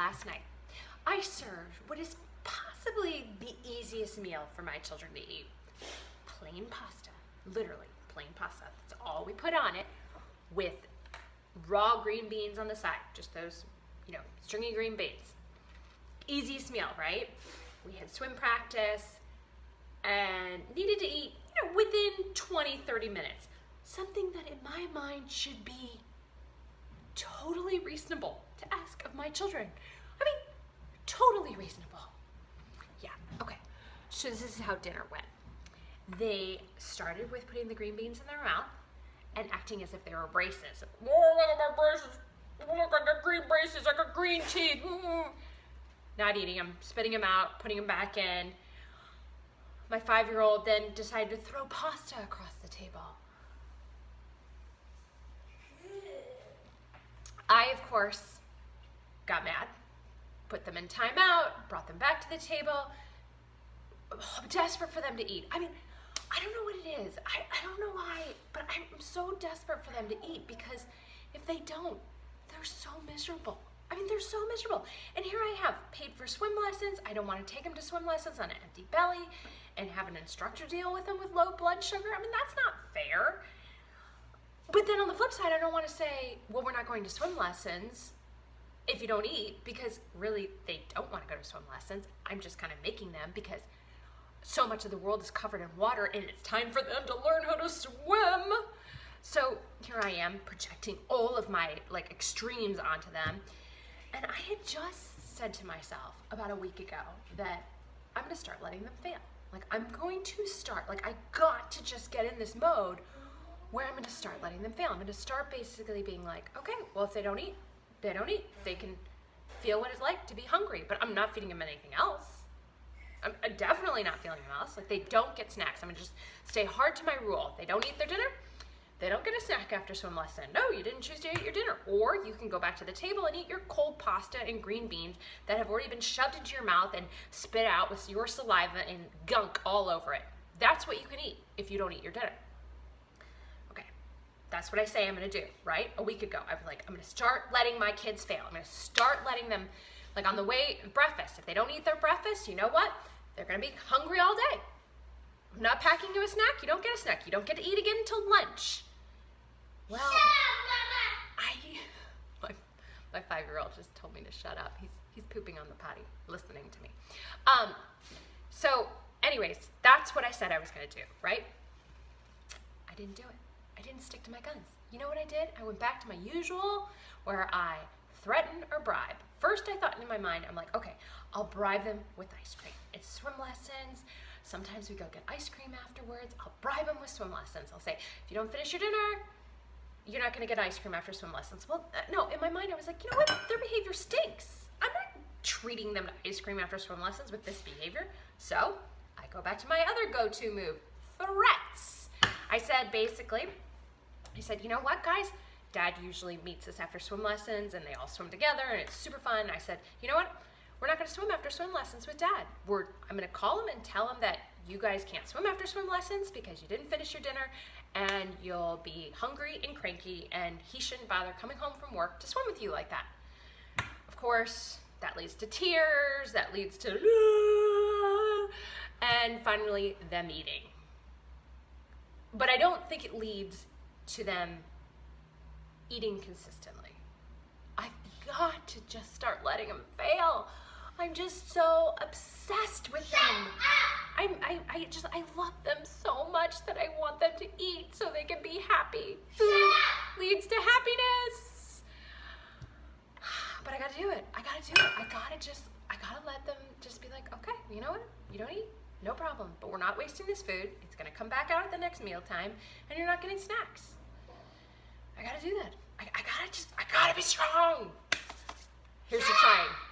last night, I served what is possibly the easiest meal for my children to eat. Plain pasta, literally plain pasta. That's all we put on it with raw green beans on the side, just those, you know, stringy green beans. Easiest meal, right? We had swim practice and needed to eat, you know, within 20, 30 minutes. Something that in my mind should be totally reasonable to ask of my children. I mean, totally reasonable. Yeah, okay. So this is how dinner went. They started with putting the green beans in their mouth and acting as if they were braces. Oh, look at my braces. Look, I got green braces. I got green teeth. Not eating them, spitting them out, putting them back in. My five-year-old then decided to throw pasta across the table. I, of course, got mad, put them in timeout, brought them back to the table, desperate for them to eat. I mean, I don't know what it is. I, I don't know why, but I'm so desperate for them to eat because if they don't, they're so miserable. I mean, they're so miserable. And here I have paid for swim lessons. I don't want to take them to swim lessons on an empty belly and have an instructor deal with them with low blood sugar. I mean, that's not fair. But then on the flip side, I don't want to say, well, we're not going to swim lessons if you don't eat because really they don't want to go to swim lessons. I'm just kind of making them because so much of the world is covered in water and it's time for them to learn how to swim. So here I am projecting all of my like extremes onto them. And I had just said to myself about a week ago that I'm gonna start letting them fail. Like I'm going to start, like I got to just get in this mode where I'm gonna start letting them fail. I'm gonna start basically being like, okay, well if they don't eat, they don't eat. They can feel what it's like to be hungry, but I'm not feeding them anything else. I'm, definitely not feeling them else. Like they don't get snacks. I'm gonna just stay hard to my rule. They don't eat their dinner. They don't get a snack after swim lesson. No, you didn't choose to eat your dinner. Or you can go back to the table and eat your cold pasta and green beans that have already been shoved into your mouth and spit out with your saliva and gunk all over it. That's what you can eat if you don't eat your dinner. That's what I say I'm gonna do, right? A week ago, I was like, I'm gonna start letting my kids fail. I'm gonna start letting them, like on the way, breakfast, if they don't eat their breakfast, you know what? They're gonna be hungry all day. I'm not packing you a snack. You don't get a snack. You don't get to eat again until lunch. Well, I, my, my five-year-old just told me to shut up. He's, he's pooping on the potty, listening to me. Um, so anyways, that's what I said I was gonna do, right? I didn't do it. I didn't stick to my guns. You know what I did? I went back to my usual where I threaten or bribe. First I thought in my mind, I'm like, okay, I'll bribe them with ice cream. It's swim lessons. Sometimes we go get ice cream afterwards. I'll bribe them with swim lessons. I'll say, if you don't finish your dinner, you're not gonna get ice cream after swim lessons. Well, uh, no, in my mind I was like, you know what, their behavior stinks. I'm not treating them to ice cream after swim lessons with this behavior. So I go back to my other go-to move, threats. I said basically, I said, you know what guys, dad usually meets us after swim lessons and they all swim together and it's super fun. I said, you know what, we're not gonna swim after swim lessons with dad. We're, I'm gonna call him and tell him that you guys can't swim after swim lessons because you didn't finish your dinner and you'll be hungry and cranky and he shouldn't bother coming home from work to swim with you like that. Of course, that leads to tears, that leads to and finally them eating. But I don't think it leads to them eating consistently. I've got to just start letting them fail. I'm just so obsessed with them. I'm, I, I just, I love them so much that I want them to eat so they can be happy. Food leads to happiness. But I gotta do it. I gotta do it. I gotta just, I gotta let them just be like, okay, you know what? You don't eat, no problem. But we're not wasting this food. It's gonna come back out at the next meal time and you're not getting snacks. I gotta do that. I, I gotta just, I gotta be strong. Here's your trying.